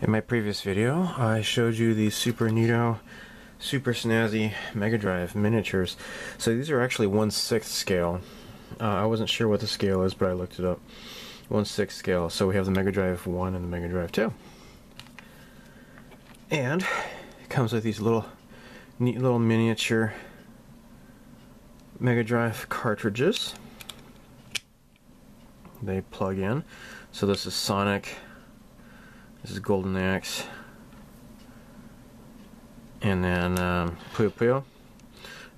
In my previous video, I showed you the Super Neato, super snazzy Mega Drive miniatures. So these are actually 1 6th scale. Uh, I wasn't sure what the scale is, but I looked it up. 1 6th scale. So we have the Mega Drive 1 and the Mega Drive 2. And it comes with these little, neat little miniature Mega Drive cartridges. They plug in. So this is Sonic this is Golden Axe. And then um, Puyo Puyo.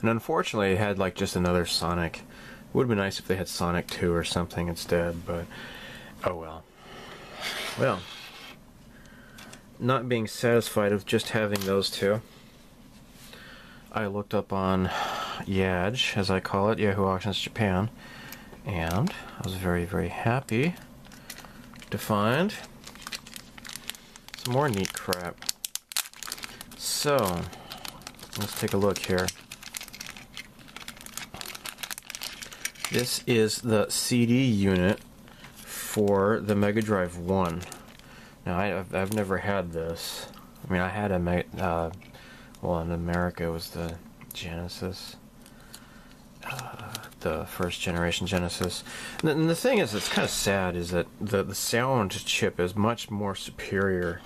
And unfortunately, it had like just another Sonic. It would have been nice if they had Sonic 2 or something instead, but oh well. Well, not being satisfied with just having those two, I looked up on Yaj, as I call it, Yahoo Auctions Japan, and I was very, very happy to find some more neat crap. So, let's take a look here. This is the CD unit for the Mega Drive 1. Now, I, have I've never had this. I mean, I had a, uh, well, in America it was the Genesis. Uh, the first generation Genesis. And the, thing is, it's kind of sad, is that the, the sound chip is much more superior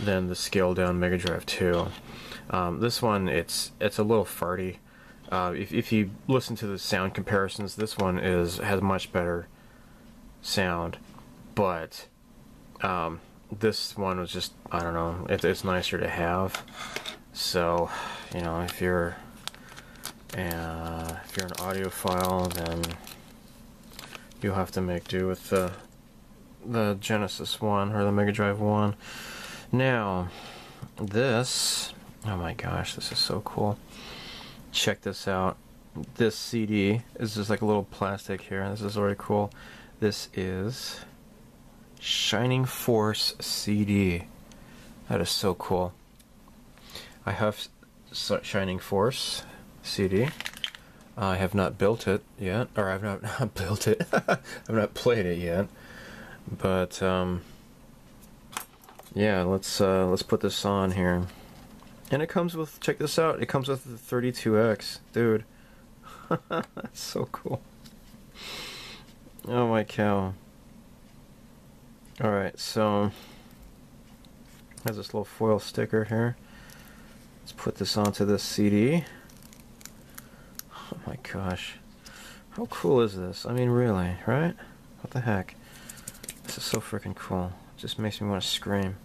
than the scaled down Mega Drive 2. Um, this one, it's it's a little farty. Uh, if, if you listen to the sound comparisons, this one is has much better sound, but um, this one was just I don't know. It, it's nicer to have. So, you know, if you're uh, if you're an audiophile, then you'll have to make do with the the Genesis one or the Mega Drive one. Now, this oh my gosh, this is so cool. Check this out. This CD is just like a little plastic here. This is already cool. This is Shining Force CD. That is so cool. I have Shining Force CD. I have not built it yet, or I've not, not built it. I've not played it yet. But um, yeah, let's uh, let's put this on here. And it comes with check this out. It comes with the 32X, dude. That's so cool. Oh my cow. Alright, so has this little foil sticker here. Let's put this onto this CD. Oh my gosh. How cool is this? I mean, really, right? What the heck? This is so freaking cool. It just makes me want to scream.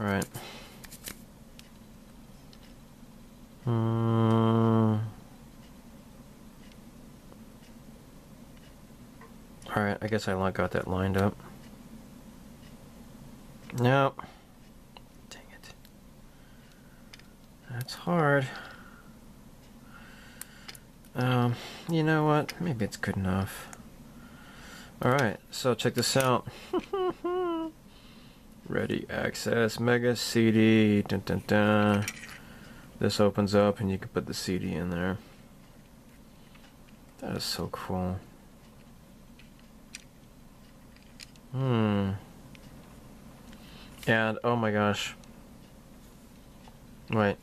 Alright. Uh, Alright, I guess I got that lined up. Nope. Dang it. That's hard. Um, you know what? Maybe it's good enough. Alright, so check this out. Ready access Mega CD. Dun, dun, dun. This opens up and you can put the CD in there. That is so cool. Hmm. And, oh my gosh. Wait.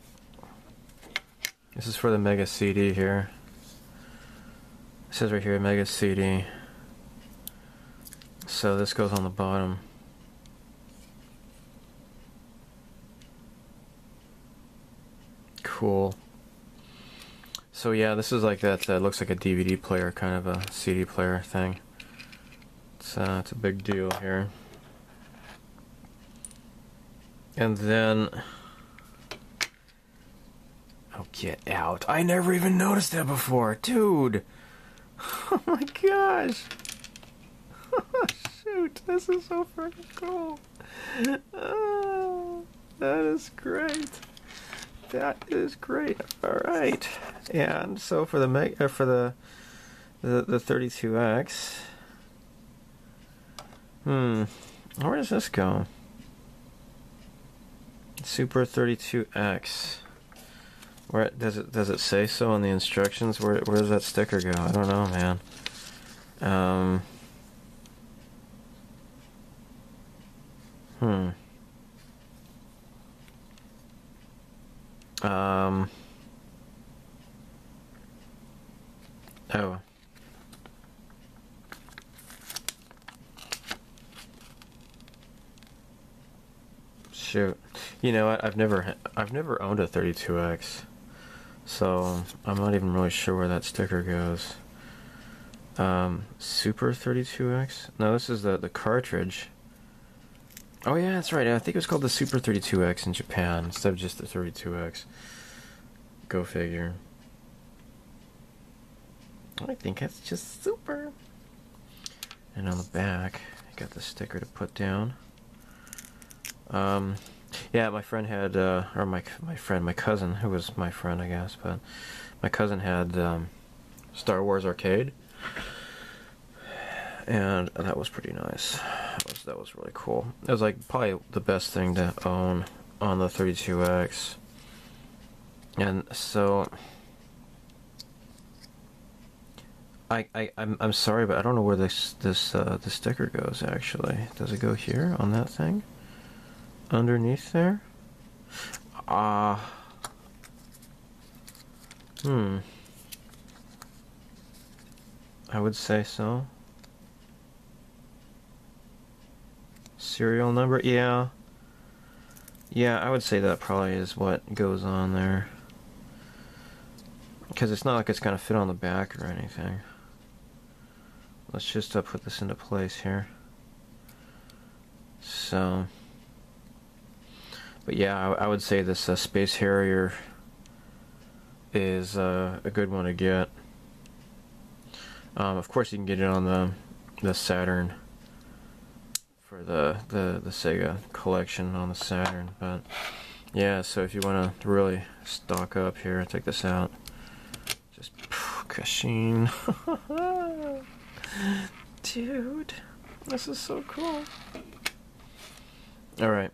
This is for the Mega CD here. It says right here Mega CD. So this goes on the bottom. Cool. So yeah, this is like that. Uh, looks like a DVD player, kind of a CD player thing. It's uh, it's a big deal here. And then, oh get out! I never even noticed that before, dude. Oh my gosh! Shoot, this is so freaking cool. Oh, that is great. That is great. All right, and so for the meg uh, for the the the 32x. Hmm, where does this go? Super 32x. Where does it does it say so in the instructions? Where where does that sticker go? I don't know, man. Um. Hmm. Um. Oh. Shoot. You know, what? I've never I've never owned a 32X. So, I'm not even really sure where that sticker goes. Um, Super 32X? No, this is the the cartridge. Oh yeah, that's right. I think it was called the Super 32X in Japan instead of just the 32X. Go figure. I think that's just super. And on the back, I got the sticker to put down. Um, yeah, my friend had, uh, or my my friend, my cousin, who was my friend, I guess, but my cousin had um, Star Wars Arcade, and that was pretty nice. That was that was really cool. It was like probably the best thing to own on the 32X, and so. I, I I'm I'm sorry, but I don't know where this this uh, the sticker goes. Actually, does it go here on that thing? Underneath there? Ah. Uh, hmm. I would say so. Serial number? Yeah. Yeah, I would say that probably is what goes on there. Because it's not like it's going to fit on the back or anything. Let's just uh, put this into place here. So, but yeah, I, I would say this uh, Space Harrier is uh, a good one to get. Um, of course, you can get it on the the Saturn for the, the the Sega collection on the Saturn. But yeah, so if you want to really stock up here, take this out. Just Kashin. Dude, this is so cool. All right.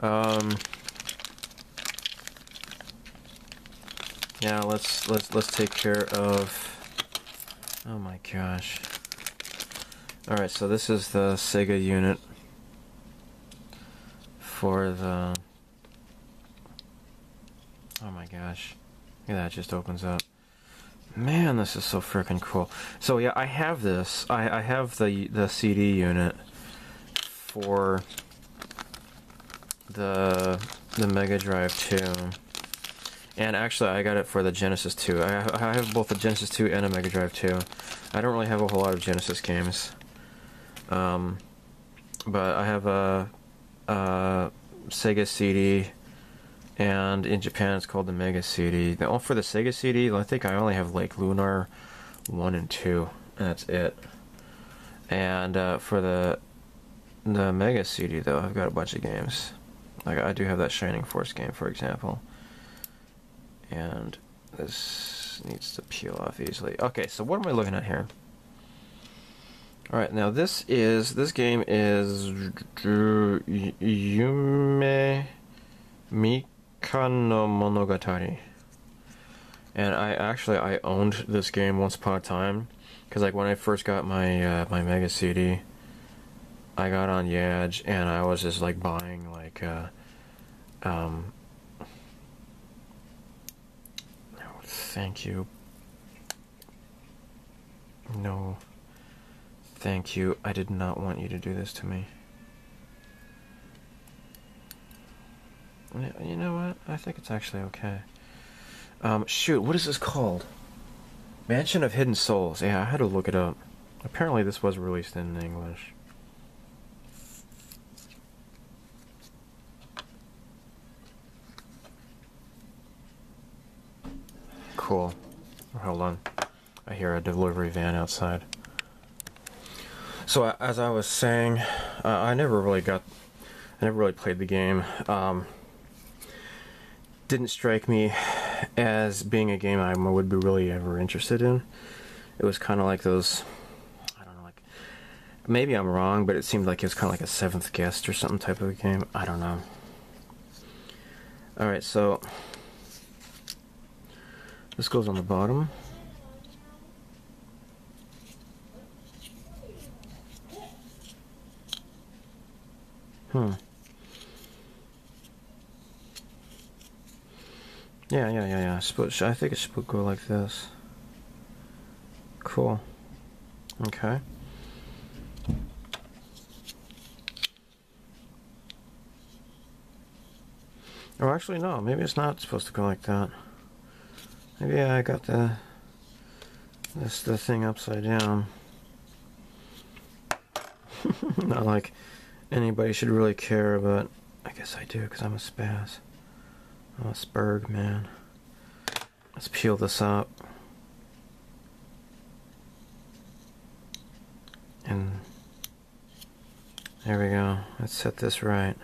Um. Yeah, let's let's let's take care of. Oh my gosh. All right, so this is the Sega unit for the. Oh my gosh. Look at that, just opens up. Man, this is so freaking cool. So yeah, I have this. I, I have the the CD unit for the the Mega Drive 2. And actually, I got it for the Genesis 2. I, I have both the Genesis 2 and a Mega Drive 2. I don't really have a whole lot of Genesis games. Um, but I have a, a Sega CD and in Japan it's called the Mega CD. The, for the Sega CD, I think I only have like Lunar 1 and 2, and that's it. And uh, for the the Mega CD though, I've got a bunch of games. Like I do have that Shining Force game, for example. And this needs to peel off easily. Okay, so what am I looking at here? All right, now this is this game is Yumemi Yakata no Monogatari. And I actually I owned this game once upon a time because like when I first got my uh, my Mega CD, I got on Yadge and I was just like buying like uh, um. No, thank you. No. Thank you. I did not want you to do this to me. You know what? I think it's actually okay. Um, shoot, what is this called? Mansion of Hidden Souls. Yeah, I had to look it up. Apparently, this was released in English. Cool. Hold on. I hear a delivery van outside. So, as I was saying, uh, I never really got. I never really played the game. Um, didn't strike me as being a game I would be really ever interested in. It was kind of like those, I don't know, like maybe I'm wrong, but it seemed like it was kind of like a seventh guest or something type of a game. I don't know. All right, so this goes on the bottom. Hmm. Yeah, yeah, yeah, yeah. I think it should go like this. Cool. Okay. Oh, actually, no. Maybe it's not supposed to go like that. Maybe I got the this the thing upside down. not like anybody should really care, but I guess I do because I'm a spaz. I'm a spurg man. Let's peel this up. And there we go. Let's set this right.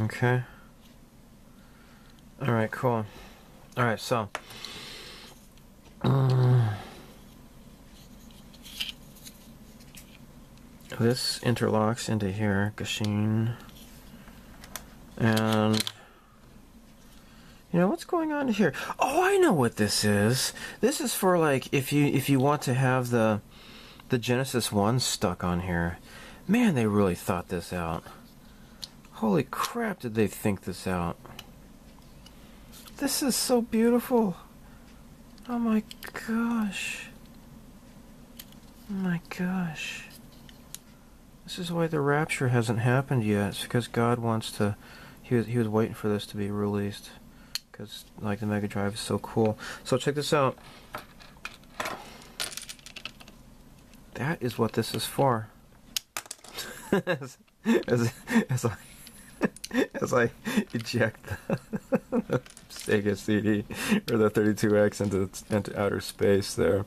Okay. All right, cool. All right, so. Uh, this interlocks into here, Gasheen. And you know what's going on here? Oh, I know what this is. This is for like if you if you want to have the the Genesis 1 stuck on here. Man, they really thought this out. Holy crap, did they think this out? This is so beautiful. Oh my gosh. Oh my gosh. This is why the rapture hasn't happened yet. It's because God wants to. He was he was waiting for this to be released because like the Mega Drive is so cool. So check this out. That is what this is for. as, as, as I as I eject the, Sega CD or the 32X into into outer space there.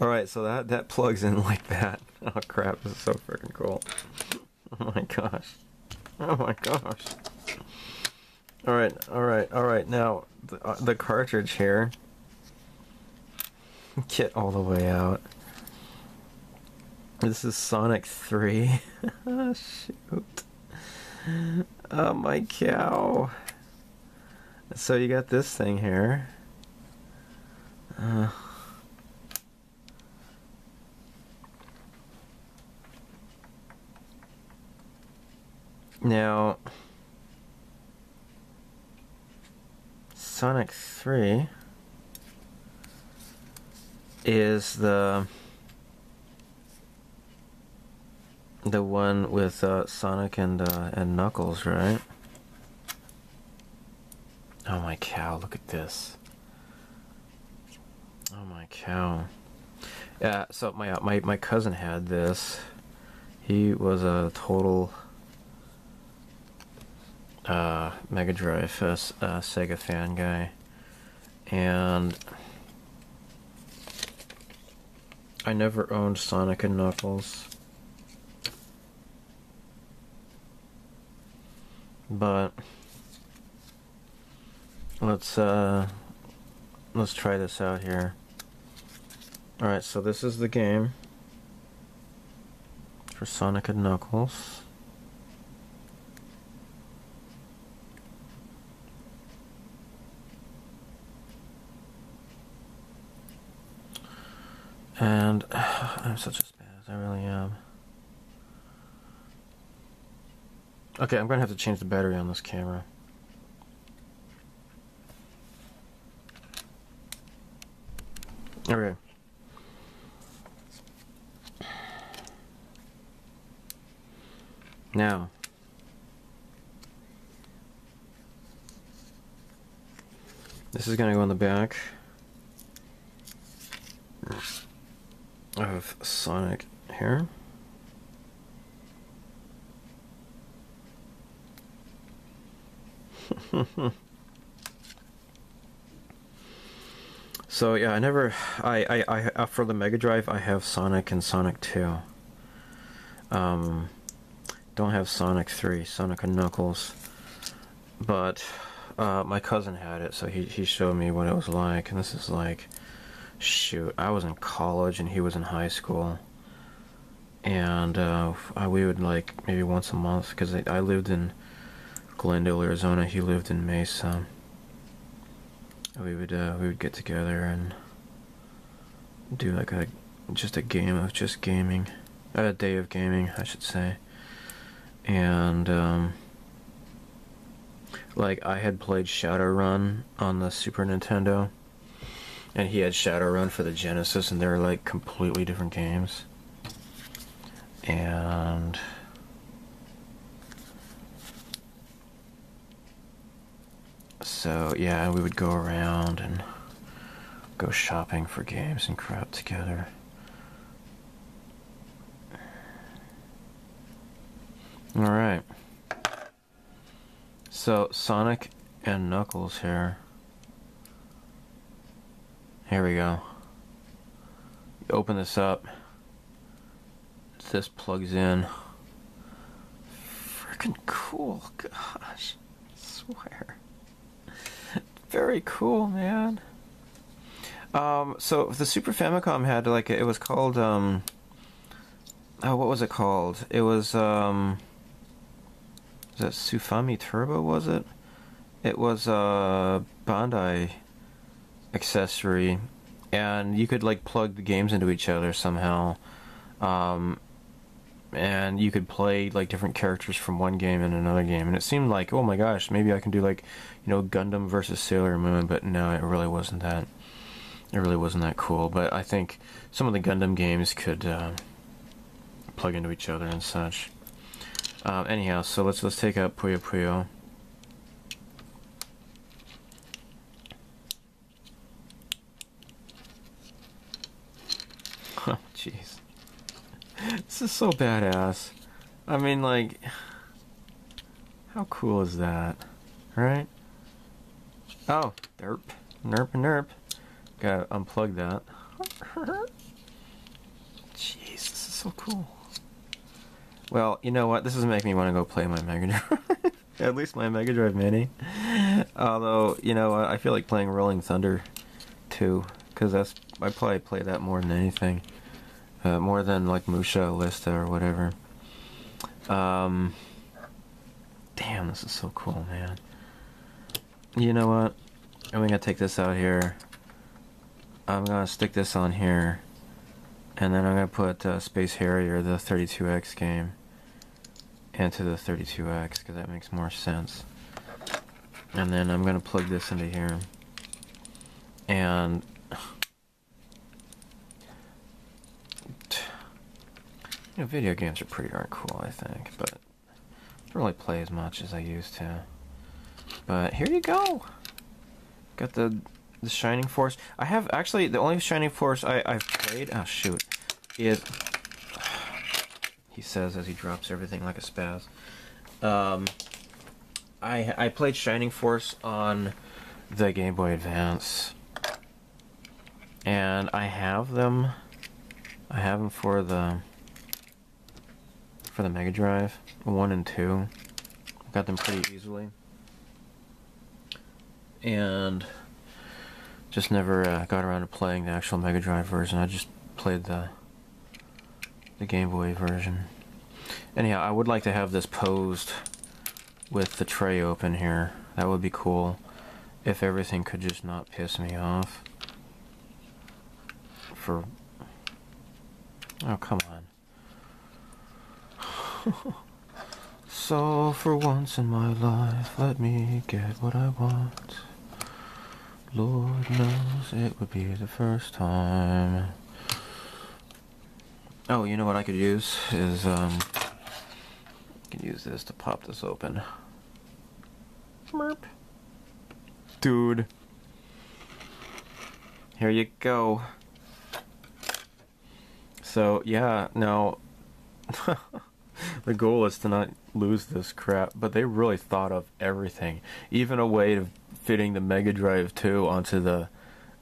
All right, so that that plugs in like that. Oh crap! This is so freaking cool. Oh my gosh. Oh my gosh. All right, all right, all right. Now the, uh, the cartridge here. Get all the way out. This is Sonic 3. oh, shoot. Oh my cow. So you got this thing here. Uh, now, Sonic 3 is the the one with uh, Sonic and uh, and Knuckles, right? Oh my cow! Look at this. Oh my cow! Yeah. So my uh, my my cousin had this. He was a total uh, Mega Drive uh, uh, Sega fan guy, and I never owned Sonic and Knuckles. But let's uh let's try this out here. Alright, so this is the game for Sonic and Knuckles. And I'm such a spaz, I really am. Okay, I'm gonna have to change the battery on this camera. Okay. Now, this is gonna go in the back of Sonic here. so yeah, I never, I, I, I, uh, for the Mega Drive, I have Sonic and Sonic 2. Um, don't have Sonic 3, Sonic and Knuckles. But, uh, my cousin had it, so he, he showed me what it was like, and this is like, shoot, I was in college and he was in high school. And, uh, we would like, maybe once a month, because I, I lived in, Glendale, Arizona. He lived in Mesa. We would uh, we would get together and do like a just a game of just gaming, a day of gaming, I should say. And um, like I had played Shadowrun on the Super Nintendo, and he had Shadowrun for the Genesis, and they're like completely different games. And so yeah, we would go around and go shopping for games and crap together. All right. So Sonic and Knuckles here. Here we go. open this up. This plugs in. Freaking cool. Gosh. I swear. Very cool, man. Um, so the Super Famicom had like it was called um oh what was it called? It was um was that Sufami Turbo was it? It was a Bandai accessory and you could like plug the games into each other somehow. Um, and you could play like different characters from one game in another game and it seemed like oh my gosh maybe i can do like you know gundam versus sailor moon but no it really wasn't that it really wasn't that cool but i think some of the gundam games could uh, plug into each other and such um, anyhow so let's let's take out puyo puyo oh jeez this is so badass. I mean, like, how cool is that? Right? Oh, derp. Nerp and nerp. Gotta unplug that. Jeez, this is so cool. Well, you know what? This is making me want to go play my Mega Drive. At least my Mega Drive Mini. Although, you know, I feel like playing Rolling Thunder too, because that's I probably play that more than anything uh, more than like Musha Aleste or whatever. Um, damn, this is so cool, man. You know what? I'm gonna take this out here. I'm gonna stick this on here, and then I'm gonna put uh, Space Harrier, the 32X game, into the 32X because that makes more sense. And then I'm gonna plug this into here, and You know, video games are pretty darn cool, I think, but I don't really play as much as I used to. But here you go. Got the the Shining Force. I have actually the only Shining Force I I've played. Oh shoot, it. He says as he drops everything like a spaz. Um, I I played Shining Force on the Game Boy Advance, and I have them. I have them for the for the Mega Drive, 1 and 2. Got them pretty easily. And just never uh, got around to playing the actual Mega Drive version. I just played the the Game Boy version. Anyhow, I would like to have this posed with the tray open here. That would be cool if everything could just not piss me off. For Oh, come on. so for once in my life, let me get what I want. Lord knows it would be the first time. Oh, you know what I could use is um I can use this to pop this open. Merp. Dude. Here you go. So, yeah, now the goal is to not lose this crap, but they really thought of everything, even a way of fitting the Mega Drive 2 onto the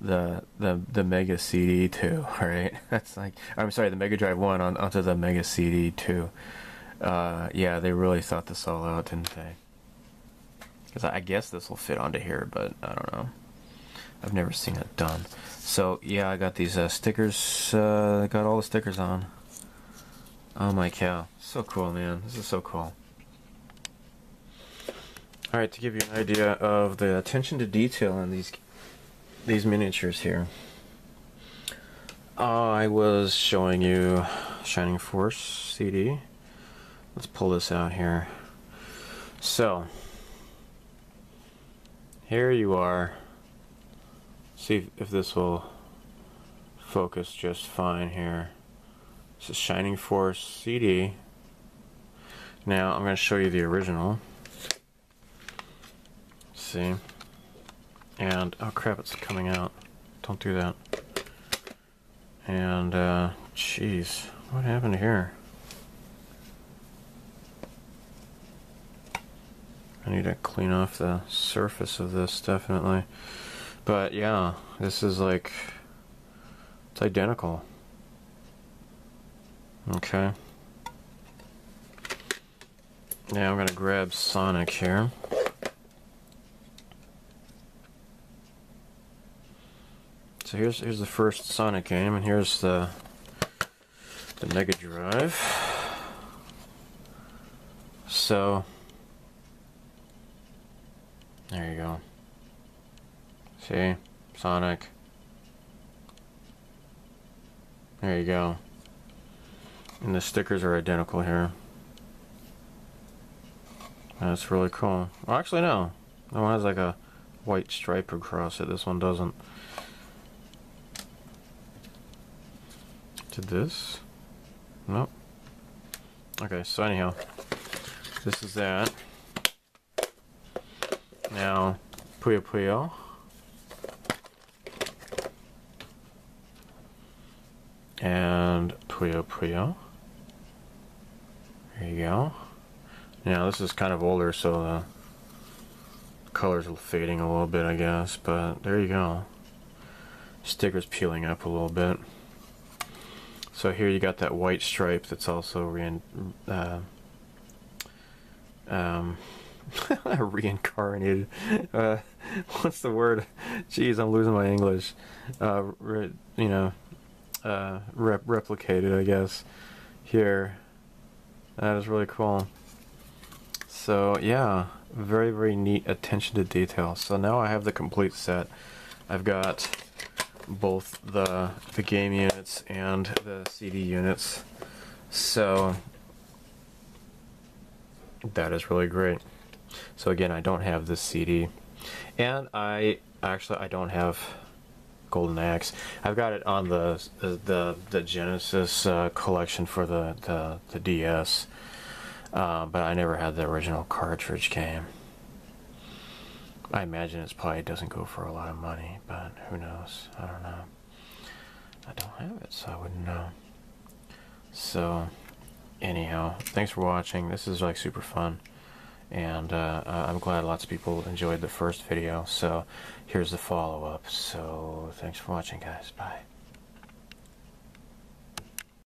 the the the Mega CD 2, right? That's like I'm sorry, the Mega Drive 1 on, onto the Mega CD 2. Uh, yeah, they really thought this all out, didn't they? Because I guess this will fit onto here, but I don't know. I've never seen it done. So yeah, I got these uh, stickers. Uh, got all the stickers on. Oh my cow. So cool, man. This is so cool. Alright, to give you an idea of the attention to detail in these these miniatures here. I was showing you Shining Force CD. Let's pull this out here. So, here you are. See if this will focus just fine here. This is Shining Force CD. Now I'm going to show you the original. see. And, oh crap, it's coming out. Don't do that. And, uh, jeez, what happened here? I need to clean off the surface of this, definitely. But yeah, this is like, it's identical. Okay. Now I'm to grab Sonic here. So here's here's the first Sonic game, and here's the the Mega Drive. So there you go. See, Sonic. There you go. And the stickers are identical here. That's really cool. Well, actually, no. That one has like a white stripe across it. This one doesn't. Did this? Nope. Okay, so anyhow, this is that. Now, Puyo Puyo. And Puyo Puyo. There you go. Now this is kind of older, so the colors are fading a little bit, I guess. But there you go. Stickers peeling up a little bit. So here you got that white stripe that's also re uh, um, reincarnated. Uh, what's the word? Jeez, I'm losing my English. Uh, you know, uh, rep replicated, I guess. Here, that is really cool. So yeah, very very neat attention to detail. So now I have the complete set. I've got both the the game units and the CD units. So that is really great. So again, I don't have this CD, and I actually I don't have Golden Axe. I've got it on the the the, Genesis uh, collection for the the, the DS, uh, but I never had the original cartridge game. I imagine it's probably doesn't go for a lot of money, but who knows? I don't know. I don't have it, so I wouldn't know. So, anyhow, thanks for watching. This is like super fun and uh, I'm glad lots of people enjoyed the first video so here's the follow-up so thanks for watching guys bye